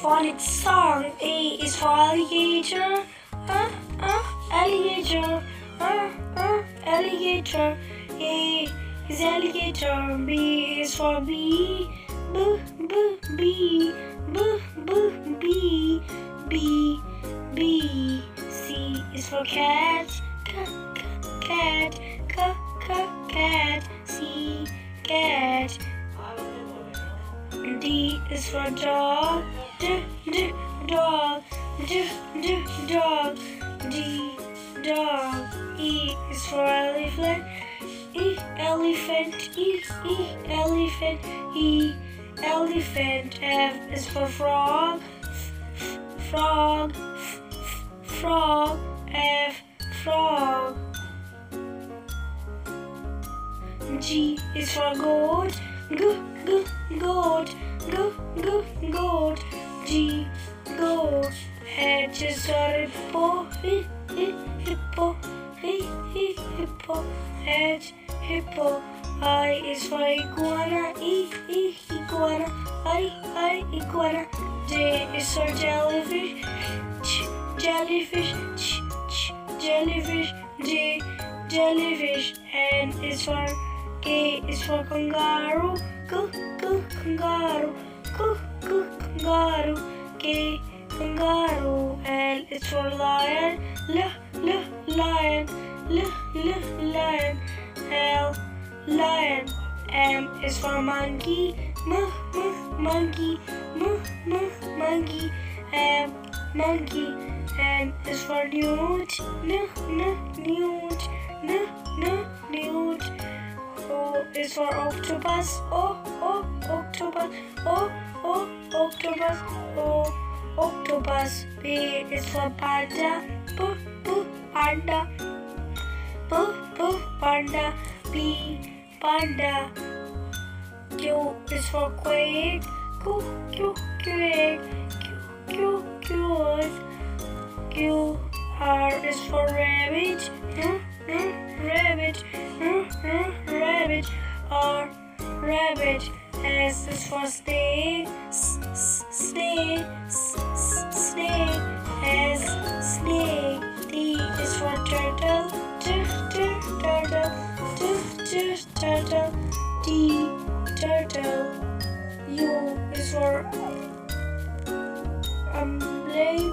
phonics song. A is for alligator. Uh, uh, alligator. Uh, uh, alligator. A is alligator. B is for bee. B, b, bee. B, b, bee. B, B. C is for cat. C, c, cat. C, c, cat. C, cat. D is for dog. D, d, dog. D, dog. E is for elephant. E, elephant. E, E, elephant. E, elephant. F is for frog. F, frog. F, frog. F, frog. G is for goat. G, g, goat. G, g, goat. G, goat. H is for hippo. H, h, hippo. H, h, hippo. H, hippo. I is for iguana. E, e, iguana. I, I, iguana. J is for jellyfish. Ch, jellyfish. Ch, ch, jellyfish. J, jellyfish. N is for K is for kangaroo. K, k, kangaroo. K, k, kangaroo. K, kangaroo. Is for lion. L, l, lion. L, l, lion. L, lion. M is for monkey. M, m, monkey. M, m, monkey. M, monkey. N is for newt. N, n, newt. N, n, newt. O is for octopus. O, O, octopus. O, O, octopus. O, octopus. P is for panda. P, P, panda. P, P, panda. P, panda. Q is for quack. Q, Q, quack. Q, Q, quack. Q, R is for rabbit. R, R, rabbit. R, R, rabbit. R, rabbit. S is for snake. Is for umbrella.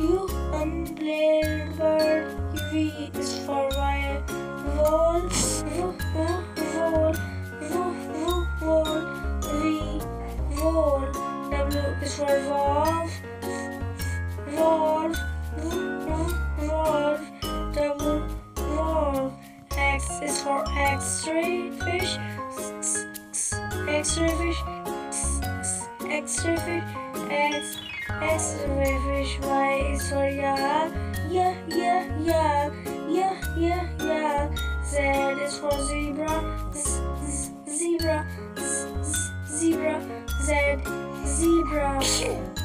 U umbrella bird. V is for wire. Wall. Wall. V, v, wall. V, wall. W is for valve. Valve. Valve. W, valve. X is for X-ray fish. X-ray fish. X, X-ray fish. Y is for yak. Yeah, yeah, yeah. Yeah, yeah, yeah. Z is for zebra. Z, z, zebra. Z, z, zebra. Z, zebra.